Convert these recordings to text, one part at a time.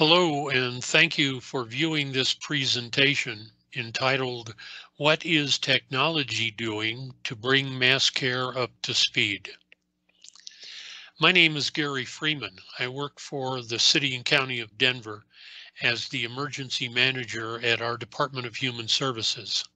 Hello, and thank you for viewing this presentation entitled, What is Technology Doing to Bring Mass Care Up to Speed? My name is Gary Freeman. I work for the City and County of Denver as the Emergency Manager at our Department of Human Services.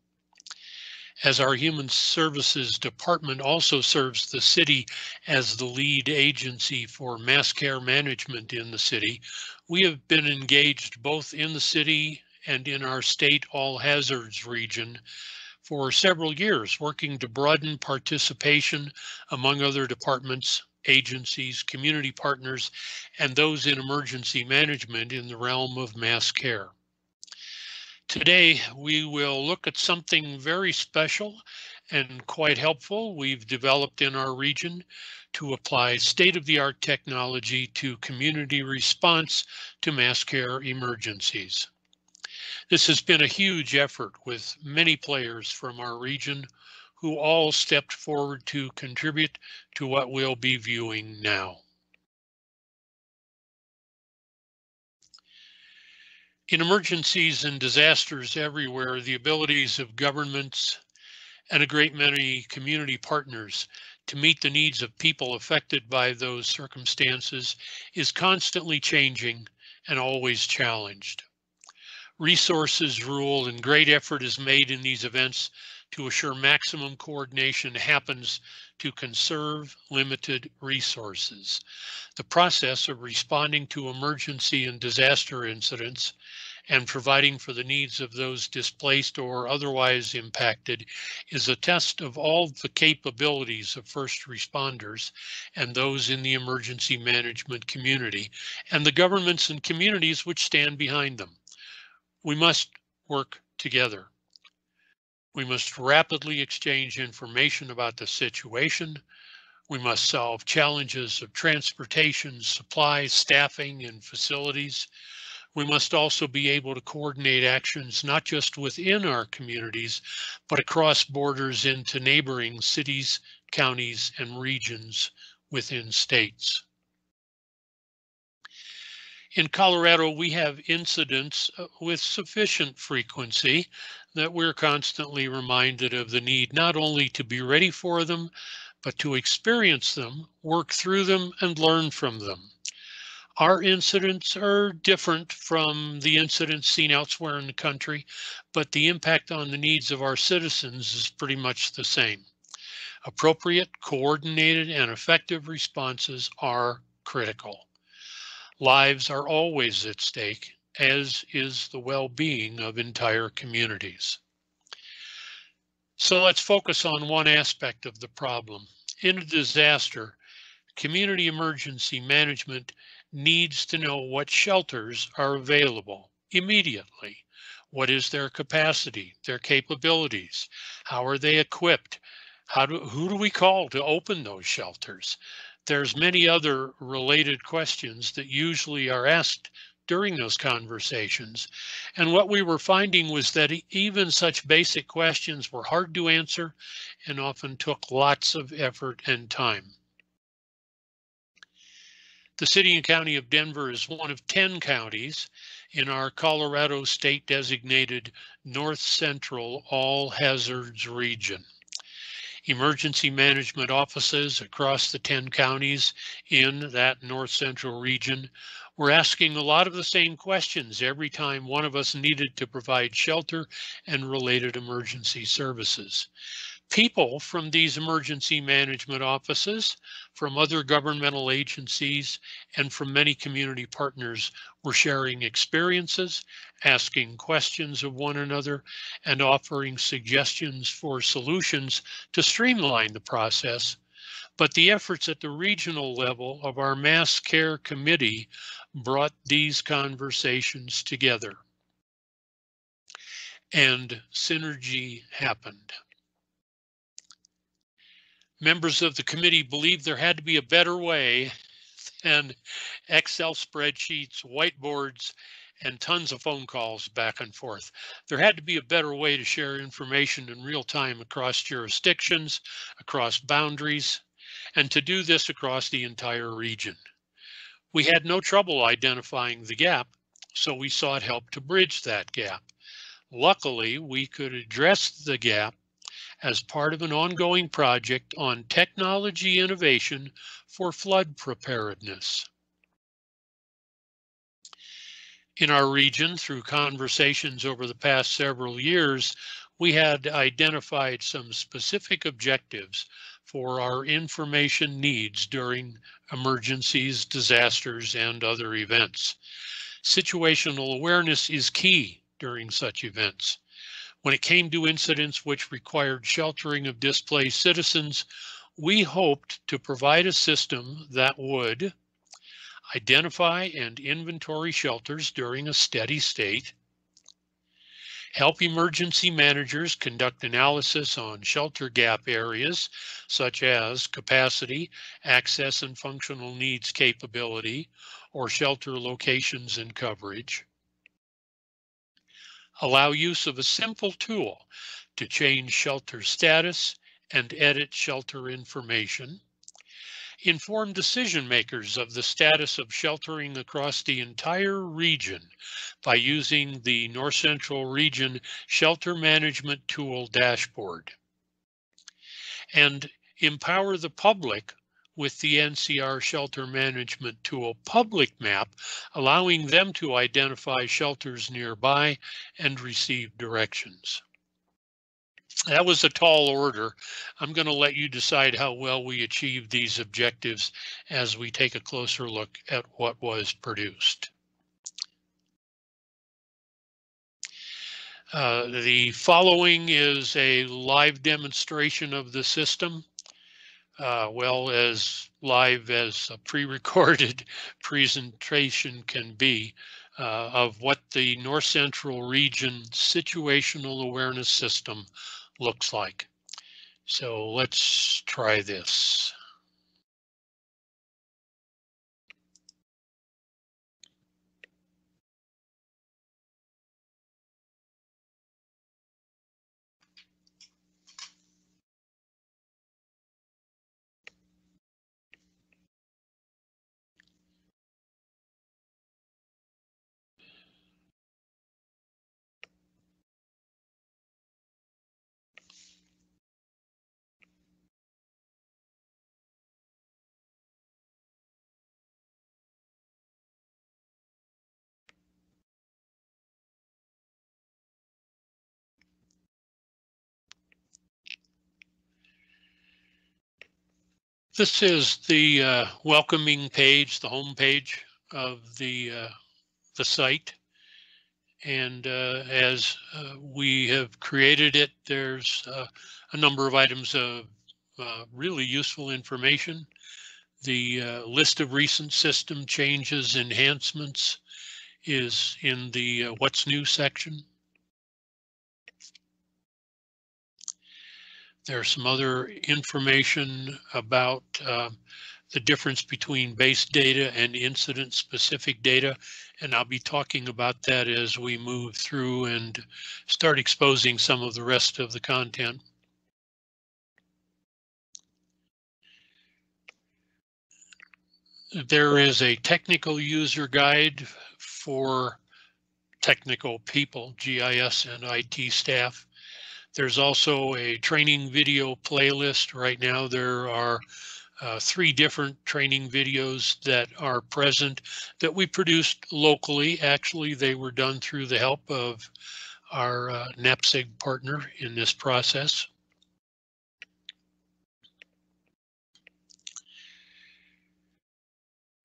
As our Human Services Department also serves the city as the lead agency for mass care management in the city, we have been engaged both in the city and in our state all hazards region for several years, working to broaden participation among other departments, agencies, community partners, and those in emergency management in the realm of mass care. Today, we will look at something very special and quite helpful we've developed in our region to apply state-of-the-art technology to community response to mass care emergencies. This has been a huge effort with many players from our region who all stepped forward to contribute to what we'll be viewing now. In emergencies and disasters everywhere, the abilities of governments and a great many community partners to meet the needs of people affected by those circumstances is constantly changing and always challenged. Resources rule and great effort is made in these events to assure maximum coordination happens to conserve limited resources. The process of responding to emergency and disaster incidents and providing for the needs of those displaced or otherwise impacted is a test of all the capabilities of first responders and those in the emergency management community and the governments and communities which stand behind them. We must work together. We must rapidly exchange information about the situation. We must solve challenges of transportation, supplies, staffing, and facilities. We must also be able to coordinate actions not just within our communities, but across borders into neighboring cities, counties, and regions within states. In Colorado, we have incidents uh, with sufficient frequency that we're constantly reminded of the need not only to be ready for them, but to experience them, work through them, and learn from them. Our incidents are different from the incidents seen elsewhere in the country, but the impact on the needs of our citizens is pretty much the same. Appropriate, coordinated, and effective responses are critical. Lives are always at stake, as is the well-being of entire communities. So let's focus on one aspect of the problem. In a disaster, community emergency management needs to know what shelters are available immediately. What is their capacity, their capabilities? How are they equipped? How do, who do we call to open those shelters? There's many other related questions that usually are asked during those conversations. And what we were finding was that even such basic questions were hard to answer and often took lots of effort and time. The city and county of Denver is one of 10 counties in our Colorado state designated North Central All Hazards region emergency management offices across the 10 counties in that north central region. Were asking a lot of the same questions every time one of us needed to provide shelter and related emergency services people from these emergency management offices, from other governmental agencies, and from many community partners were sharing experiences, asking questions of one another, and offering suggestions for solutions to streamline the process. But the efforts at the regional level of our mass care committee brought these conversations together. And synergy happened members of the committee believed there had to be a better way than Excel spreadsheets, whiteboards, and tons of phone calls back and forth. There had to be a better way to share information in real time across jurisdictions, across boundaries, and to do this across the entire region. We had no trouble identifying the gap so we sought help to bridge that gap. Luckily, we could address the gap as part of an ongoing project on technology innovation for flood preparedness. In our region, through conversations over the past several years, we had identified some specific objectives for our information needs during emergencies, disasters, and other events. Situational awareness is key during such events. When it came to incidents which required sheltering of displaced citizens, we hoped to provide a system that would identify and inventory shelters during a steady state, help emergency managers conduct analysis on shelter gap areas such as capacity, access and functional needs capability, or shelter locations and coverage. Allow use of a simple tool to change shelter status and edit shelter information. Inform decision makers of the status of sheltering across the entire region by using the North Central Region Shelter Management Tool dashboard. And empower the public with the NCR Shelter Management Tool public map, allowing them to identify shelters nearby and receive directions. That was a tall order. I'm going to let you decide how well we achieved these objectives as we take a closer look at what was produced. Uh, the following is a live demonstration of the system uh, well as live as a pre-recorded presentation can be uh, of what the North Central Region Situational Awareness System looks like. So let's try this. This is the uh, welcoming page, the home page of the uh, the site. And uh, as uh, we have created it, there's uh, a number of items of uh, really useful information. The list of recent system changes, enhancements is in the what's new section. There's some other information about uh, the difference between base data and incident specific data. And I'll be talking about that as we move through and start exposing some of the rest of the content. There is a technical user guide for technical people, GIS and IT staff. There's also a training video playlist. Right now there are uh, three different training videos that are present that we produced locally. Actually, they were done through the help of our uh, NAPSG partner in this process.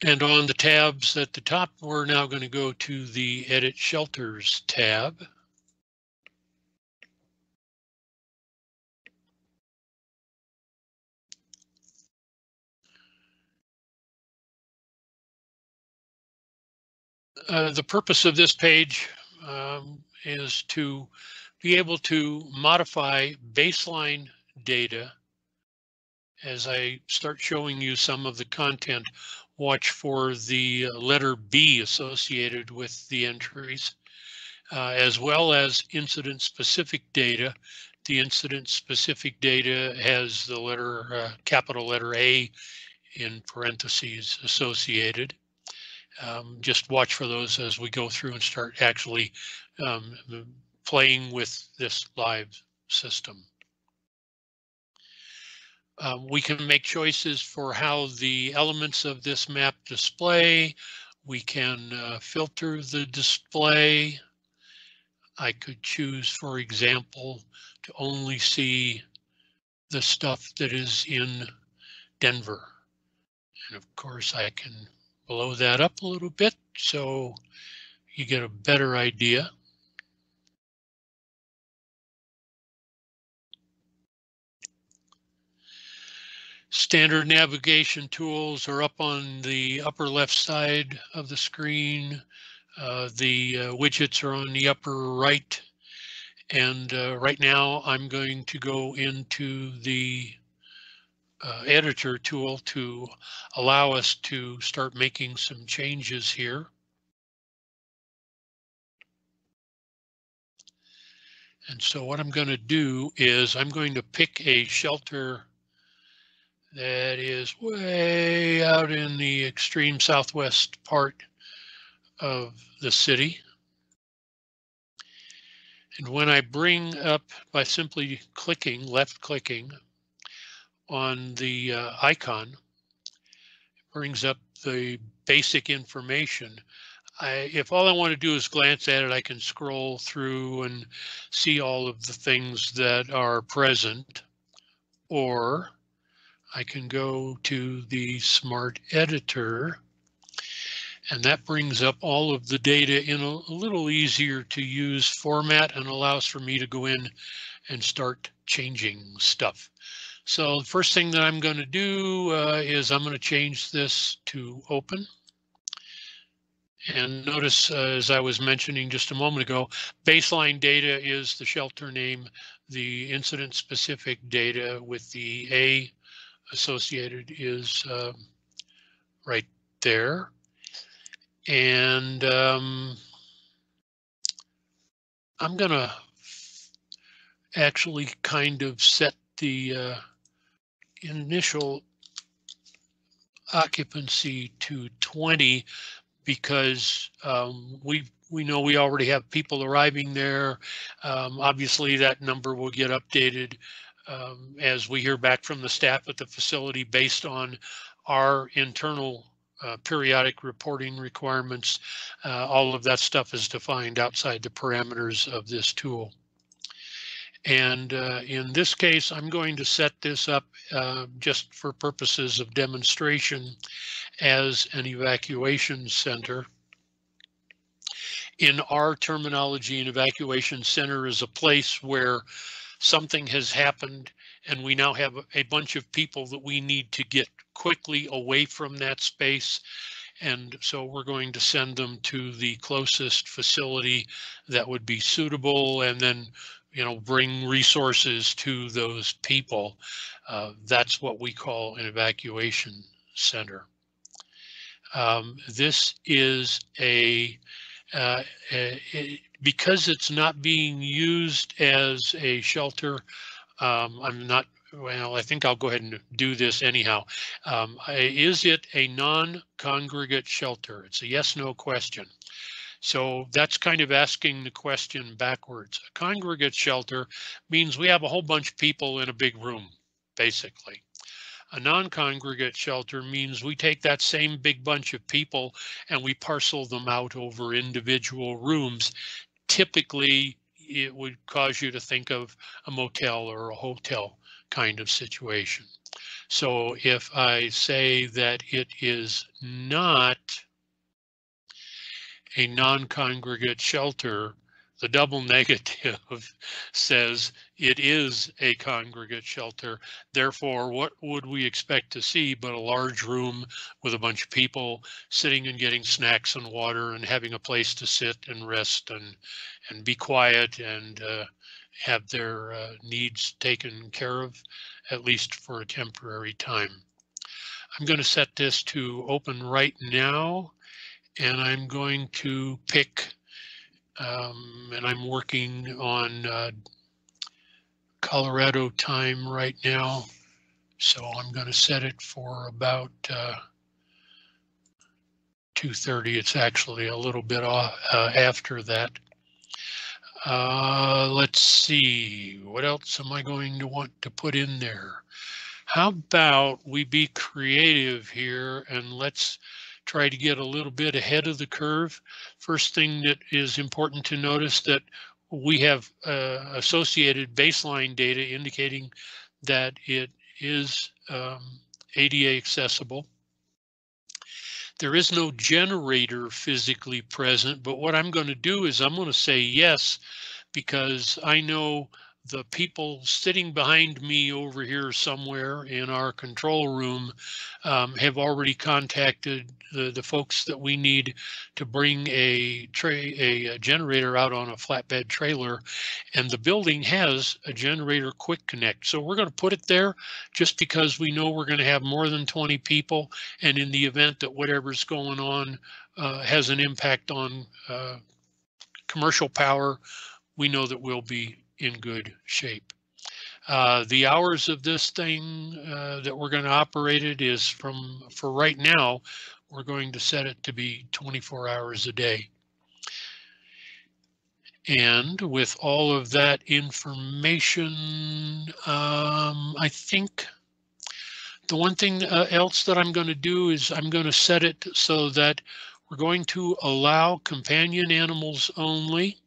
And on the tabs at the top, we're now going to go to the Edit Shelters tab. Uh, the purpose of this page um, is to be able to modify baseline data. As I start showing you some of the content, watch for the letter B associated with the entries, uh, as well as incident specific data. The incident specific data has the letter, uh, capital letter A in parentheses associated. Um, just watch for those as we go through and start actually um, playing with this live system. Um, we can make choices for how the elements of this map display. We can uh, filter the display. I could choose, for example, to only see the stuff that is in Denver. And of course, I can blow that up a little bit so you get a better idea. Standard navigation tools are up on the upper left side of the screen. Uh, the uh, widgets are on the upper right. And uh, right now I'm going to go into the uh, editor tool to allow us to start making some changes here. And so what I'm going to do is I'm going to pick a shelter that is way out in the extreme southwest part of the city. And when I bring up by simply clicking, left clicking on the uh, icon, brings up the basic information. I, if all I want to do is glance at it, I can scroll through and see all of the things that are present. Or I can go to the Smart Editor and that brings up all of the data in a, a, little easier to use format and allows for me to go in and start changing stuff. So the first thing that I'm going to do uh, is I'm going to change this to open. And notice, uh, as I was mentioning just a moment ago, baseline data is the shelter name, the incident specific data with the A associated is um, right there. And um, I'm going to actually kind of set the uh, initial occupancy to 20 because um, we we know we already have people arriving there. Um, obviously, that number will get updated um, as we hear back from the staff at the facility based on our internal uh, periodic reporting requirements. Uh, all of that stuff is defined outside the parameters of this tool. And uh, in this case, I'm going to set this up uh, just for purposes of demonstration as an evacuation center. In our terminology, an evacuation center is a place where something has happened and we now have a bunch of people that we need to get quickly away from that space. And so we're going to send them to the closest facility that would be suitable and then, you know, bring resources to those people. Uh, that's what we call an evacuation center. Um, this is a, uh, a, because it's not being used as a shelter, um, I'm not, well, I think I'll go ahead and do this anyhow. Um, is it a non-congregate shelter? It's a yes, no question. So that's kind of asking the question backwards. A congregate shelter means we have a whole bunch of people in a big room, basically. A non-congregate shelter means we take that same big bunch of people and we parcel them out over individual rooms typically it would cause you to think of a motel or a hotel kind of situation. So if I say that it is not a non-congregate shelter, the double negative says it is a congregate shelter. Therefore, what would we expect to see but a large room with a bunch of people sitting and getting snacks and water and having a place to sit and rest and and be quiet and uh, have their uh, needs taken care of, at least for a temporary time. I'm going to set this to open right now, and I'm going to pick um, and I'm working on uh, Colorado time right now. So I'm going to set it for about uh, 2.30. It's actually a little bit off, uh, after that. Uh, let's see, what else am I going to want to put in there? How about we be creative here and let's try to get a little bit ahead of the curve. First thing that is important to notice that we have uh, associated baseline data indicating that it is um, ADA accessible. There is no generator physically present, but what I'm going to do is I'm going to say yes, because I know the people sitting behind me over here somewhere in our control room um, have already contacted the, the folks that we need to bring a a, generator out on a flatbed trailer. And the building has a generator quick connect. So we're going to put it there just because we know we're going to have more than 20 people. And in the event that whatever's going on uh, has an impact on uh, commercial power we know that we'll be in good shape. Uh, the hours of this thing uh, that we're going to operate it is from, for right now, we're going to set it to be 24 hours a day. And with all of that information, um, I think the one thing uh, else that I'm going to do is I'm going to set it so that we're going to allow companion animals only.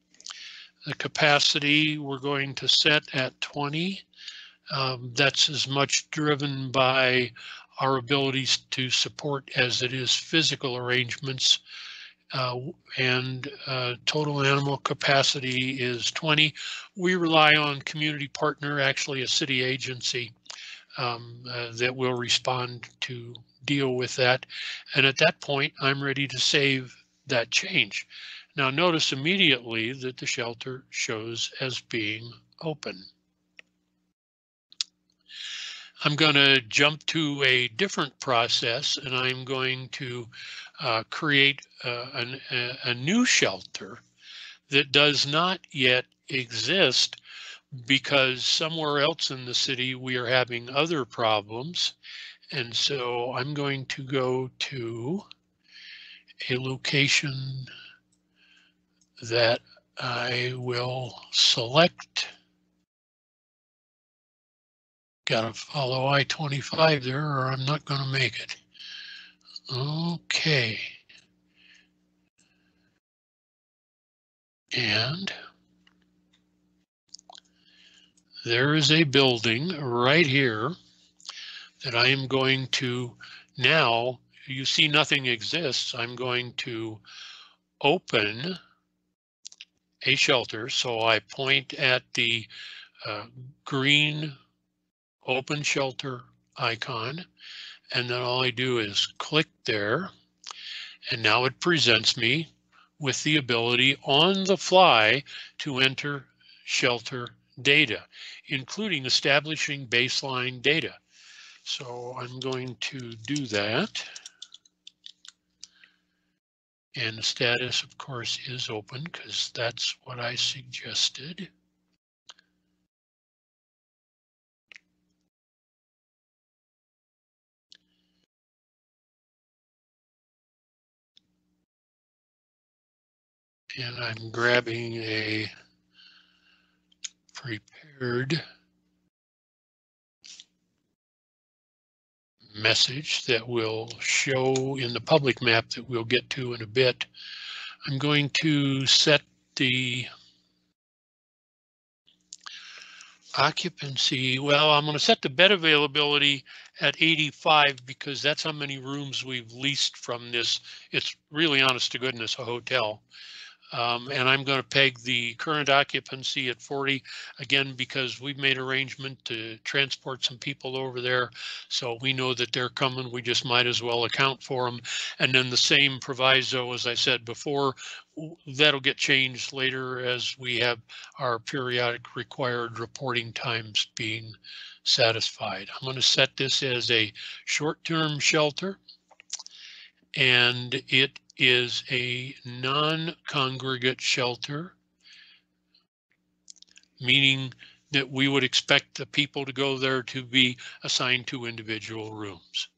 The capacity we're going to set at 20. Um, that's as much driven by our abilities to support as it is physical arrangements. Uh, and uh, total animal capacity is 20. We rely on community partner, actually a city agency um, uh, that will respond to deal with that. And at that point, I'm ready to save that change. Now notice immediately that the shelter shows as being open. I'm going to jump to a different process and I'm going to uh, create uh, an, a, a new shelter that does not yet exist because somewhere else in the city we are having other problems. And so I'm going to go to a location that I will select. Got to follow I-25 there or I'm not going to make it. Okay. And there is a building right here that I am going to now, you see nothing exists. I'm going to open a shelter. So I point at the uh, green open shelter icon, and then all I do is click there, and now it presents me with the ability on the fly to enter shelter data, including establishing baseline data. So I'm going to do that. And status, of course, is open because that's what I suggested. And I'm grabbing a prepared message that will show in the public map that we'll get to in a bit. I'm going to set the occupancy. Well, I'm going to set the bed availability at 85 because that's how many rooms we've leased from this. It's really honest to goodness a hotel. Um, and I'm going to peg the current occupancy at 40 again because we've made arrangement to transport some people over there. So we know that they're coming. We just might as well account for them. And then the same proviso, as I said before, that'll get changed later as we have our periodic required reporting times being satisfied. I'm going to set this as a short-term shelter and it is a non-congregate shelter, meaning that we would expect the people to go there to be assigned to individual rooms.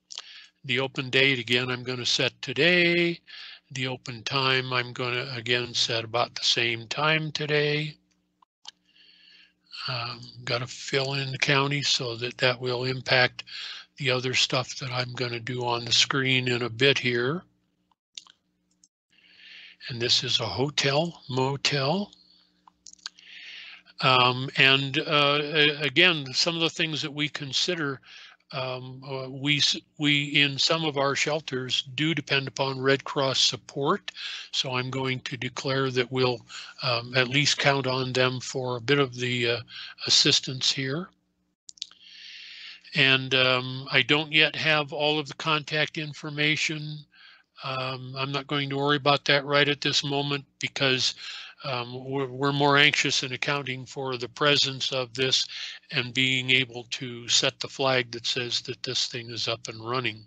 The open date, again, I'm going to set today, The open time I'm going to again set about the same time today. Um, got to fill in the county so that that will impact the other stuff that I'm going to do on the screen in a bit here. And this is a hotel motel. Um, and uh, again, some of the things that we consider um, uh, we we in some of our shelters do depend upon Red Cross support, so I'm going to declare that we'll um, at least count on them for a bit of the uh, assistance here. And um, I don't yet have all of the contact information. Um, I'm not going to worry about that right at this moment because um, we're, we're, more anxious in accounting for the presence of this and being able to set the flag that says that this thing is up and running.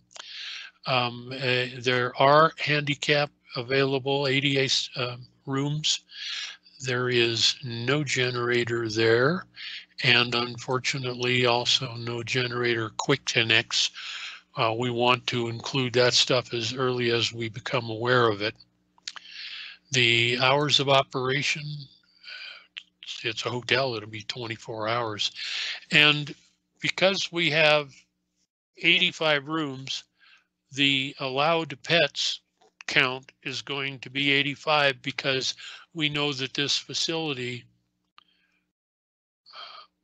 Um, uh, there are handicap available ADA uh, rooms. There is no generator there and unfortunately also no generator quick connects. Uh, we want to include that stuff as early as we become aware of it. The hours of operation, it's a hotel, it'll be 24 hours. And because we have 85 rooms, the allowed pets count is going to be 85 because we know that this facility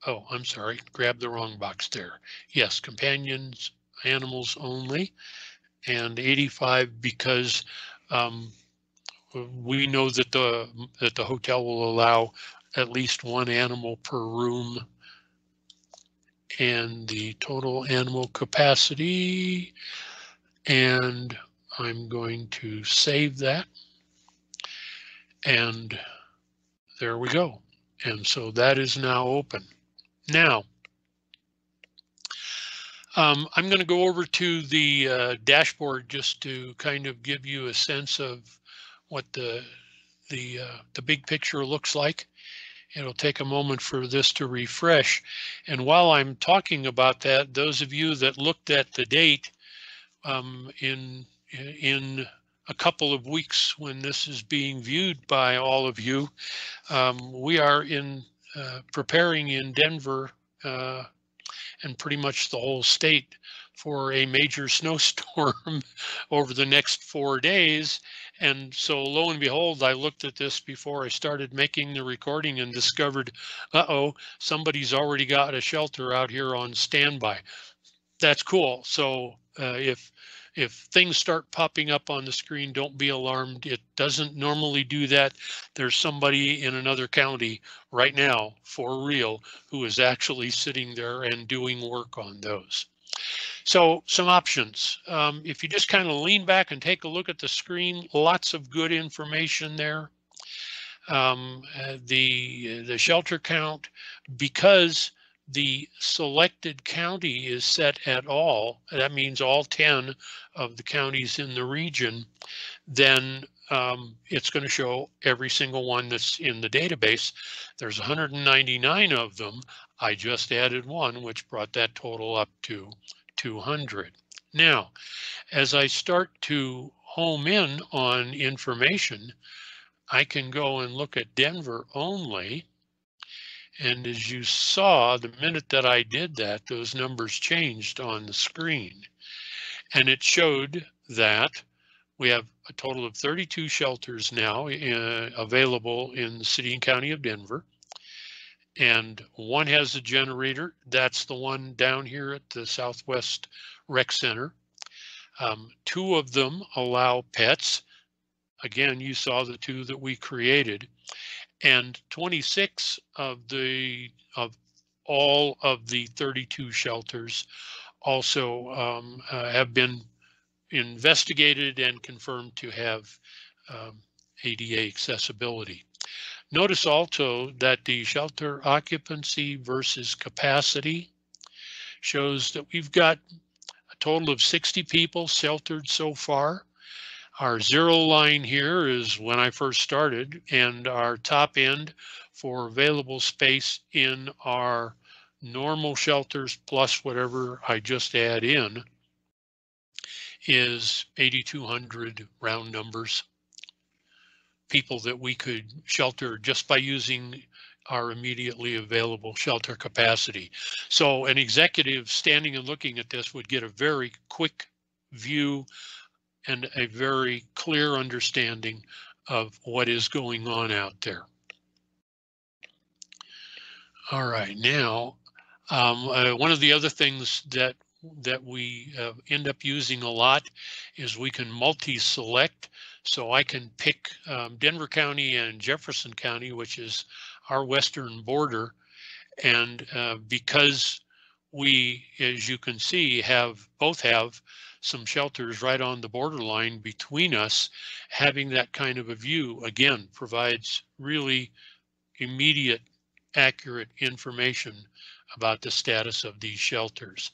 oh, I'm sorry, grab the wrong box there. Yes, companions, animals only, and 85 because um, we know that the that the hotel will allow at least one animal per room. And the total animal capacity and I'm going to save that. And there we go. And so that is now open. Now um, I'm going to go over to the uh, dashboard just to kind of give you a sense of what the the uh, the big picture looks like. It'll take a moment for this to refresh. And while I'm talking about that, those of you that looked at the date um, in in a couple of weeks when this is being viewed by all of you, um, we are in uh, preparing in Denver uh, and pretty much the whole state for a major snowstorm over the next four days. And so lo and behold, I looked at this before I started making the recording and discovered, uh-oh, somebody's already got a shelter out here on standby. That's cool. So uh, if if things start popping up on the screen, don't be alarmed. It doesn't normally do that. There's somebody in another county right now for real who is actually sitting there and doing work on those. So some options. Um, if you just kind of lean back and take a look at the screen, lots of good information there. Um, uh, the the shelter count, because the selected county is set at all, that means all 10 of the counties in the region, then um, it's going to show every single one that's in the database. There's 199 of them. I just added one, which brought that total up to 200. Now, as I start to home in on information, I can go and look at Denver only and as you saw, the minute that I did that, those numbers changed on the screen. And it showed that we have a total of 32 shelters now uh, available in the city and county of Denver. And one has a generator. That's the one down here at the Southwest Rec Center. Um, two of them allow pets. Again, you saw the two that we created and 26 of the of all of the 32 shelters also um, uh, have been investigated and confirmed to have um, ADA accessibility. Notice also that the shelter occupancy versus capacity shows that we've got a total of 60 people sheltered so far. Our zero line here is when I first started and our top end for available space in our normal shelters plus whatever I just add in is 8,200 round numbers people that we could shelter just by using our immediately available shelter capacity. So an executive standing and looking at this would get a very quick view and a very clear understanding of what is going on out there. All right, now, um, uh, one of the other things that that we uh, end up using a lot is we can multi-select. So I can pick um, Denver County and Jefferson County, which is our western border. And uh, because we, as you can see, have both have some shelters right on the borderline between us, having that kind of a view again provides really immediate, accurate information about the status of these shelters.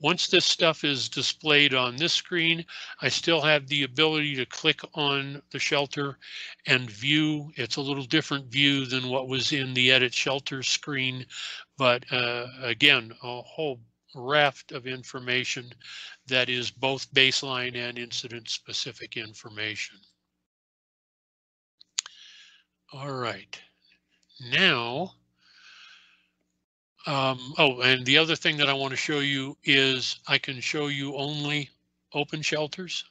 Once this stuff is displayed on this screen, I still have the ability to click on the shelter and view. It's a little different view than what was in the edit shelter screen, but uh, again, a whole raft of information that is both baseline and incident specific information. All right, now um, oh, and the other thing that I want to show you is I can show you only open shelters.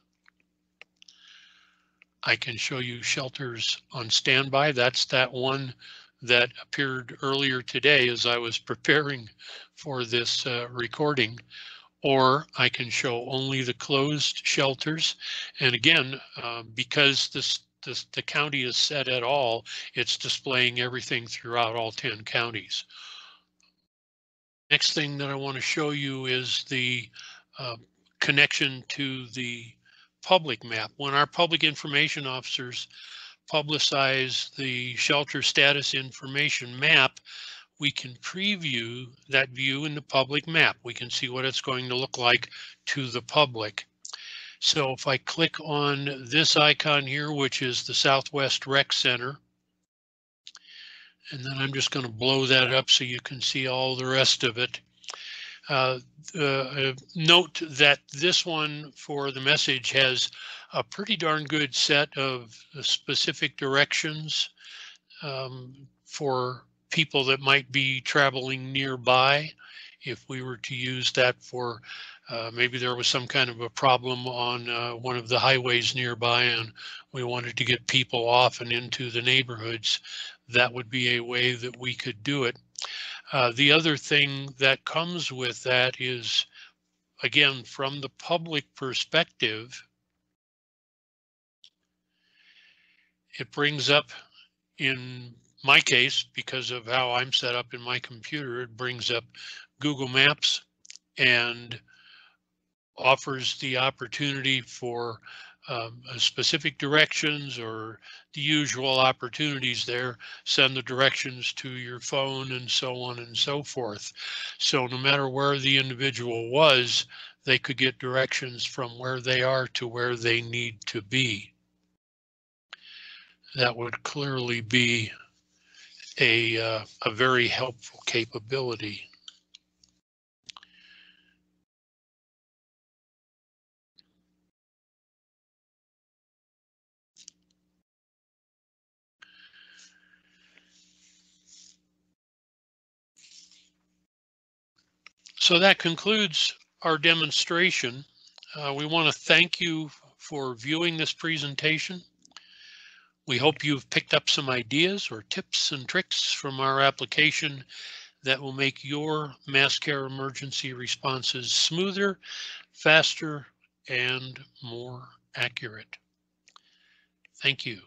I can show you shelters on standby. That's that one that appeared earlier today as I was preparing for this uh, recording. Or I can show only the closed shelters. And again, uh, because this, this the county is set at all, it's displaying everything throughout all 10 counties. Next thing that I want to show you is the uh, connection to the public map. When our public information officers publicize the shelter status information map, we can preview that view in the public map. We can see what it's going to look like to the public. So if I click on this icon here, which is the Southwest Rec Center, and then I'm just going to blow that up so you can see all the rest of it. Uh, uh, note that this one for the message has a pretty darn good set of specific directions um, for people that might be traveling nearby. If we were to use that for uh, maybe there was some kind of a problem on uh, one of the highways nearby and we wanted to get people off and into the neighborhoods, that would be a way that we could do it. Uh, the other thing that comes with that is, again, from the public perspective, it brings up, in my case, because of how I'm set up in my computer, it brings up Google Maps and offers the opportunity for um, specific directions or the usual opportunities there, send the directions to your phone and so on and so forth. So no matter where the individual was, they could get directions from where they are to where they need to be. That would clearly be a, uh, a very helpful capability. So that concludes our demonstration. Uh, we want to thank you for viewing this presentation. We hope you've picked up some ideas or tips and tricks from our application that will make your mass care emergency responses smoother, faster, and more accurate. Thank you.